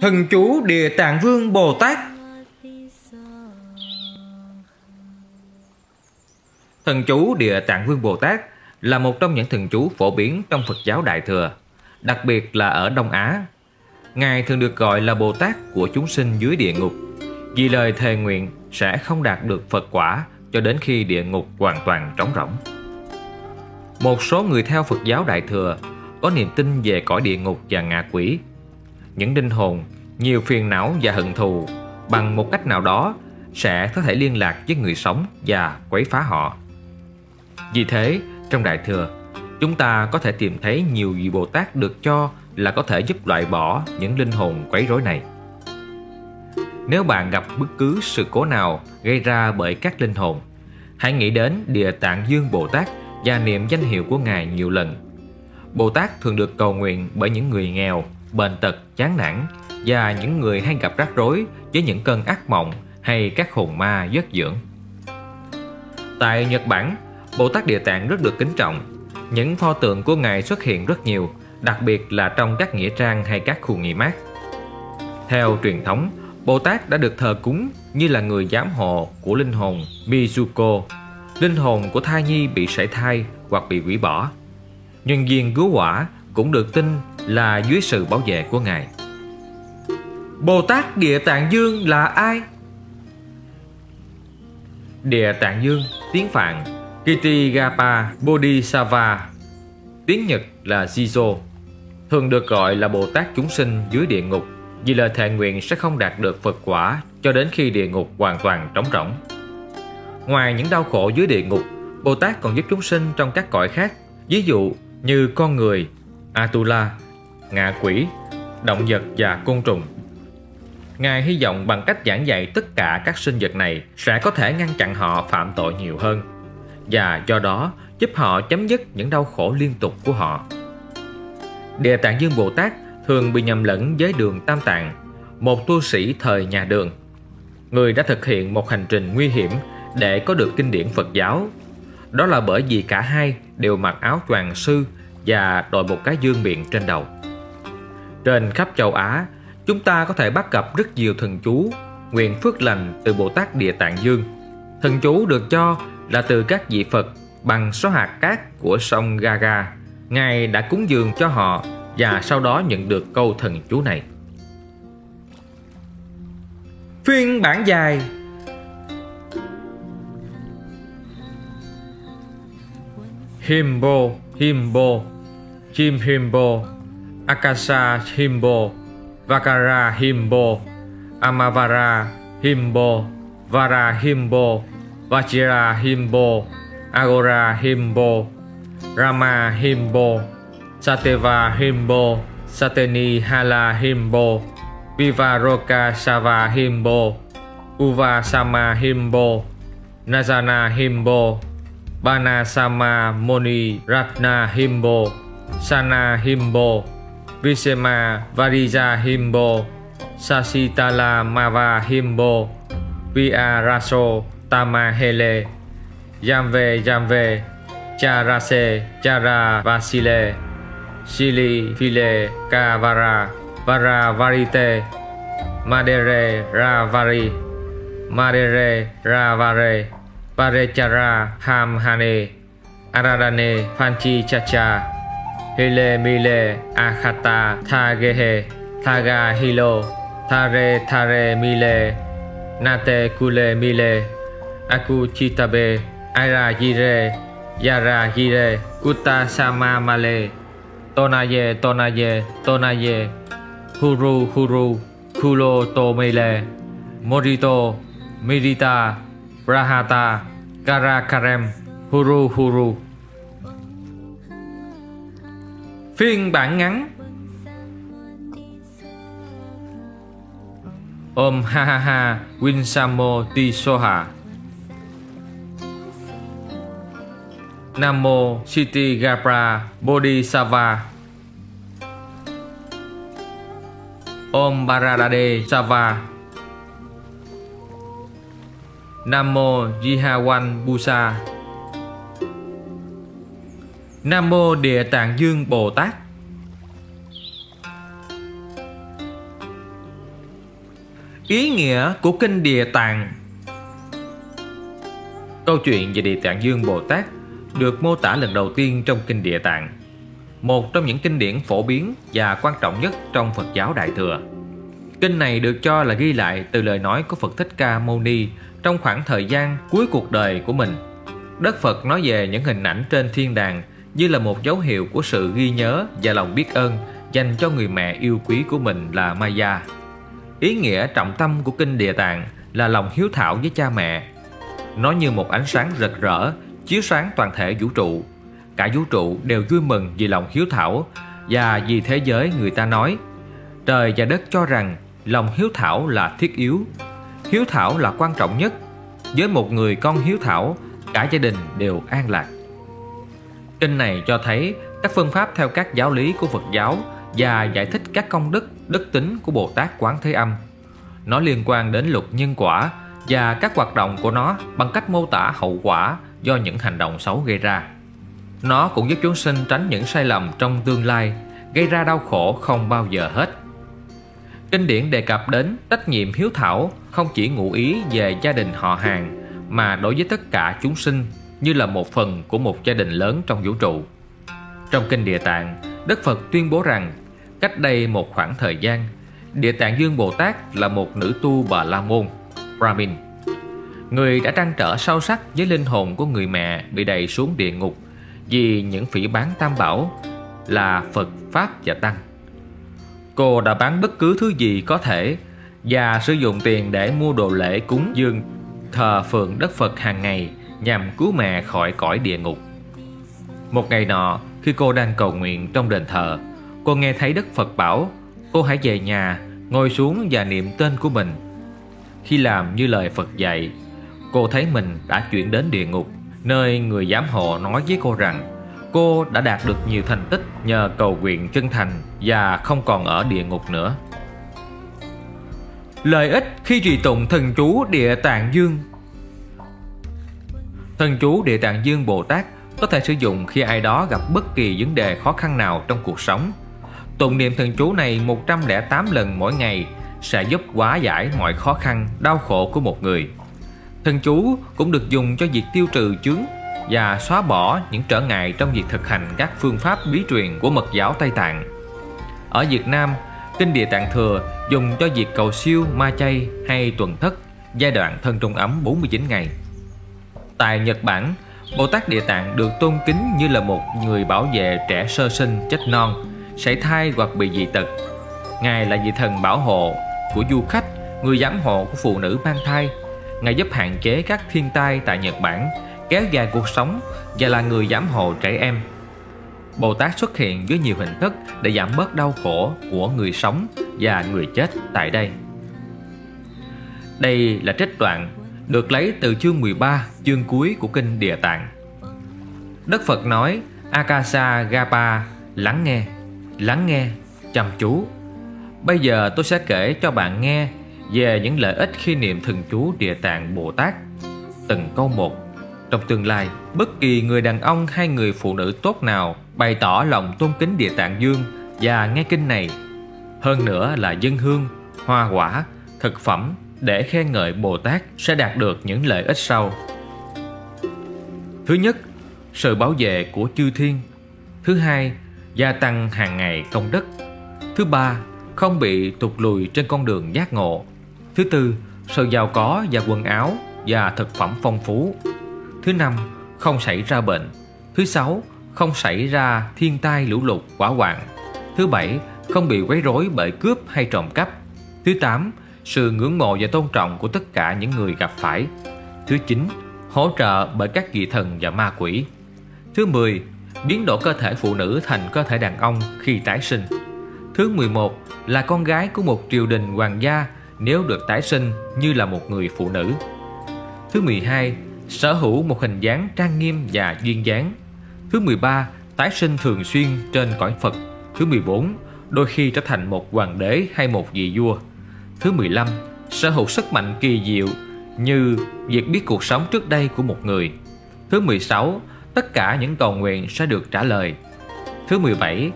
Thần chú Địa Tạng Vương Bồ Tát Thần chú Địa Tạng Vương Bồ Tát là một trong những thần chú phổ biến trong Phật giáo Đại Thừa, đặc biệt là ở Đông Á. Ngài thường được gọi là Bồ Tát của chúng sinh dưới địa ngục, vì lời thề nguyện sẽ không đạt được Phật quả cho đến khi địa ngục hoàn toàn trống rỗng. Một số người theo Phật giáo Đại Thừa có niềm tin về cõi địa ngục và ngạ quỷ. Những linh hồn, nhiều phiền não và hận thù bằng một cách nào đó sẽ có thể liên lạc với người sống và quấy phá họ. Vì thế, trong Đại Thừa, chúng ta có thể tìm thấy nhiều vị Bồ Tát được cho là có thể giúp loại bỏ những linh hồn quấy rối này. Nếu bạn gặp bất cứ sự cố nào gây ra bởi các linh hồn, hãy nghĩ đến Địa Tạng Dương Bồ Tát và niệm danh hiệu của Ngài nhiều lần. Bồ Tát thường được cầu nguyện bởi những người nghèo, bệnh tật, chán nản và những người hay gặp rắc rối với những cơn ác mộng hay các hồn ma giấc dưỡng. Tại Nhật Bản, Bồ Tát Địa Tạng rất được kính trọng. Những pho tượng của Ngài xuất hiện rất nhiều, đặc biệt là trong các nghĩa trang hay các khu nghỉ mát. Theo truyền thống, Bồ Tát đã được thờ cúng như là người giám hộ của linh hồn Mizuko, linh hồn của thai nhi bị sảy thai hoặc bị hủy bỏ. Nhân viên cứu quả cũng được tin là dưới sự bảo vệ của Ngài. Bồ Tát Địa Tạng Dương là ai? Địa Tạng Dương, tiếng Phạn Kitigapa Bodhisattva Tiếng Nhật là Jizo Thường được gọi là Bồ Tát chúng sinh dưới địa ngục Vì lời thệ nguyện sẽ không đạt được Phật quả Cho đến khi địa ngục hoàn toàn trống rỗng Ngoài những đau khổ dưới địa ngục Bồ Tát còn giúp chúng sinh trong các cõi khác Ví dụ như con người, Atula, ngạ quỷ, động vật và côn trùng Ngài hy vọng bằng cách giảng dạy tất cả các sinh vật này sẽ có thể ngăn chặn họ phạm tội nhiều hơn và do đó giúp họ chấm dứt những đau khổ liên tục của họ. Địa Tạng Dương Bồ Tát thường bị nhầm lẫn với đường Tam Tạng, một tu sĩ thời nhà đường. Người đã thực hiện một hành trình nguy hiểm để có được kinh điển Phật giáo. Đó là bởi vì cả hai đều mặc áo choàng sư và đội một cái dương miệng trên đầu. Trên khắp châu Á, chúng ta có thể bắt gặp rất nhiều thần chú nguyện phước lành từ Bồ Tát Địa Tạng Dương. Thần chú được cho là từ các vị Phật bằng số hạt cát của sông Gaga. Ngài đã cúng dường cho họ và sau đó nhận được câu thần chú này. Phiên bản dài Himbo, Himbo, Chim Himbo, Akasa Himbo, Vakara Himbo, Amavara Himbo, Vara Himbo, Vajra Himbo, Agora Himbo, Rama Himbo, Sateva Himbo, Sateni Hala Himbo, Vivaroka Sava Himbo, Uva Sama Himbo, Nazana Himbo, Bana Sama Moni Ratna Himbo, Sana Himbo, Visema Varija Himbo, Sasitala Mava Himbo, Via Raso Tamahele, yamve yamve, Charase, Chara Vasile, Sili File Kavara, Vara Varite, Madere Ravari, Madere Ravare, Parechara Hamhane, Aradane Panchi Chacha, Hile Mile Akhata Thagehe, Thaga Hilo, Thare Thare Mile, Nate Kule Mile, Aku Chitabe, Aira Gire, Yara Gire, Kuta Sama Male, Tonaye Tonaye Tonaye, Huru Huru, Kulo Tomele, Morito, Mirita, Brahata, Kara Karem, Huru Huru. Phiên bản ngắn. Om ha ha ha, Winsamo Ti Soha. Nam mô Siti Gapra Bodhisattva. Om Baradade Sava Nam mô Jihawan Busa Nam mô Địa Tạng Dương Bồ Tát Ý nghĩa của Kinh Địa Tạng Câu chuyện về Địa Tạng Dương Bồ Tát được mô tả lần đầu tiên trong Kinh Địa Tạng, một trong những kinh điển phổ biến và quan trọng nhất trong Phật giáo Đại Thừa. Kinh này được cho là ghi lại từ lời nói của Phật Thích Ca Mâu Ni trong khoảng thời gian cuối cuộc đời của mình. Đất Phật nói về những hình ảnh trên thiên đàng như là một dấu hiệu của sự ghi nhớ và lòng biết ơn dành cho người mẹ yêu quý của mình là Maya. Ý nghĩa trọng tâm của kinh Địa Tạng là lòng hiếu thảo với cha mẹ. Nó như một ánh sáng rực rỡ, chiếu sáng toàn thể vũ trụ. Cả vũ trụ đều vui mừng vì lòng hiếu thảo và vì thế giới người ta nói trời và đất cho rằng lòng hiếu thảo là thiết yếu. Hiếu thảo là quan trọng nhất. Với một người con hiếu thảo, cả gia đình đều an lạc. Kinh này cho thấy các phương pháp theo các giáo lý của Phật giáo và giải thích các công đức, đức tính của Bồ Tát Quán Thế Âm. Nó liên quan đến luật nhân quả và các hoạt động của nó bằng cách mô tả hậu quả do những hành động xấu gây ra. Nó cũng giúp chúng sinh tránh những sai lầm trong tương lai, gây ra đau khổ không bao giờ hết. Kinh điển đề cập đến trách nhiệm hiếu thảo không chỉ ngụ ý về gia đình họ hàng mà đối với tất cả chúng sinh như là một phần của một gia đình lớn trong vũ trụ. Trong kinh Địa Tạng, Đức Phật tuyên bố rằng cách đây một khoảng thời gian, Địa Tạng Dương Bồ Tát là một nữ tu Bà La Môn, Brahmin. Người đã trăn trở sâu sắc với linh hồn của người mẹ bị đẩy xuống địa ngục vì những phỉ bán tam bảo là Phật, Pháp và Tăng. Cô đã bán bất cứ thứ gì có thể và sử dụng tiền để mua đồ lễ cúng dương thờ phượng đất Phật hàng ngày nhằm cứu mẹ khỏi cõi địa ngục. Một ngày nọ, khi cô đang cầu nguyện trong đền thờ, cô nghe thấy Đức Phật bảo cô hãy về nhà, ngồi xuống và niệm tên của mình. Khi làm như lời Phật dạy, cô thấy mình đã chuyển đến địa ngục, nơi người giám hộ nói với cô rằng cô đã đạt được nhiều thành tích nhờ cầu nguyện chân thành và không còn ở địa ngục nữa. Lợi ích khi trì tụng thần chú Địa Tạng Dương Thần chú Địa Tạng Dương Bồ Tát có thể sử dụng khi ai đó gặp bất kỳ vấn đề khó khăn nào trong cuộc sống. Tụng niệm thần chú này 108 lần mỗi ngày sẽ giúp hóa giải mọi khó khăn, đau khổ của một người. Thần chú cũng được dùng cho việc tiêu trừ chướng và xóa bỏ những trở ngại trong việc thực hành các phương pháp bí truyền của mật giáo Tây Tạng. Ở Việt Nam, Kinh Địa Tạng Thừa dùng cho việc cầu siêu, ma chay hay tuần thất giai đoạn thân trung ấm 49 ngày. Tại Nhật Bản, Bồ Tát Địa Tạng được tôn kính như là một người bảo vệ trẻ sơ sinh chết non, sảy thai hoặc bị dị tật. Ngài là vị thần bảo hộ của du khách, người giám hộ của phụ nữ mang thai. Ngài giúp hạn chế các thiên tai tại Nhật Bản, kéo dài cuộc sống và là người giám hộ trẻ em. Bồ Tát xuất hiện với nhiều hình thức để giảm bớt đau khổ của người sống và người chết tại đây. Đây là trích đoạn được lấy từ chương 13, chương cuối của kinh Địa Tạng. Đức Phật nói, Akasa Gapa, lắng nghe, lắng nghe, chăm chú. Bây giờ tôi sẽ kể cho bạn nghe về những lợi ích khi niệm thần chú Địa Tạng Bồ Tát. Từng câu một. Trong tương lai, bất kỳ người đàn ông hay người phụ nữ tốt nào bày tỏ lòng tôn kính Địa Tạng Dương và nghe kinh này. Hơn nữa là dân hương, hoa quả, thực phẩm, để khen ngợi Bồ Tát sẽ đạt được những lợi ích sau. Thứ nhất, sự bảo vệ của chư thiên. Thứ hai, gia tăng hàng ngày công đức. Thứ ba, không bị tụt lùi trên con đường giác ngộ. Thứ tư, sự giàu có và quần áo và thực phẩm phong phú. Thứ năm, không xảy ra bệnh. Thứ sáu, không xảy ra thiên tai lũ lụt quả hoạn. Thứ bảy, không bị quấy rối bởi cướp hay trộm cắp. Thứ tám, sự ngưỡng mộ và tôn trọng của tất cả những người gặp phải. Thứ 9. Hỗ trợ bởi các vị thần và ma quỷ. Thứ 10. Biến đổi cơ thể phụ nữ thành cơ thể đàn ông khi tái sinh. Thứ 11 là con gái của một triều đình hoàng gia nếu được tái sinh như là một người phụ nữ. Thứ 12 sở hữu một hình dáng trang nghiêm và duyên dáng. Thứ 13 tái sinh thường xuyên trên cõi Phật. Thứ 14 đôi khi trở thành một hoàng đế hay một vị vua. Thứ 15, sở hữu sức mạnh kỳ diệu như việc biết cuộc sống trước đây của một người. Thứ 16, tất cả những cầu nguyện sẽ được trả lời. Thứ 17,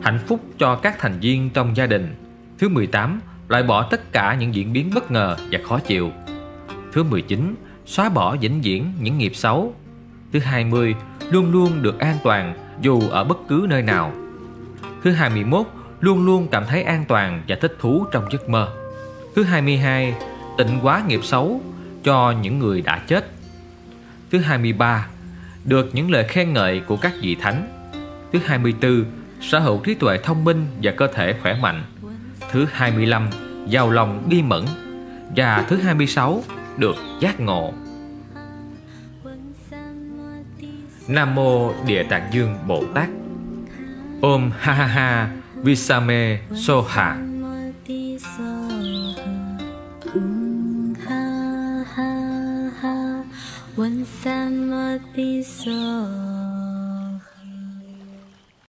hạnh phúc cho các thành viên trong gia đình. Thứ 18, loại bỏ tất cả những diễn biến bất ngờ và khó chịu. Thứ 19, xóa bỏ vĩnh viễn những nghiệp xấu. Thứ 20, luôn luôn được an toàn dù ở bất cứ nơi nào. Thứ 21, luôn luôn cảm thấy an toàn và thích thú trong giấc mơ. Thứ 22, tịnh quá nghiệp xấu cho những người đã chết. Thứ 23, được những lời khen ngợi của các vị thánh. Thứ 24, sở hữu trí tuệ thông minh và cơ thể khỏe mạnh. Thứ 25, giàu lòng bi mẫn. Và thứ 26, được giác ngộ. Nam mô Địa Tạng Dương Bồ Tát. Om ha ha ha Visame Soha.